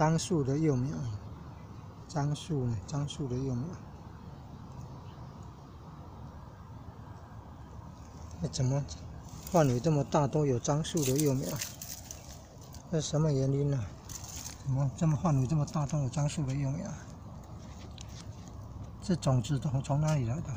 樟树的幼苗，樟树呢？樟树的幼苗，那怎么范围这么大都有樟树的幼苗？这什么原因呢？怎么这么范围这么大都有樟树的幼苗？这种子从从哪里来的？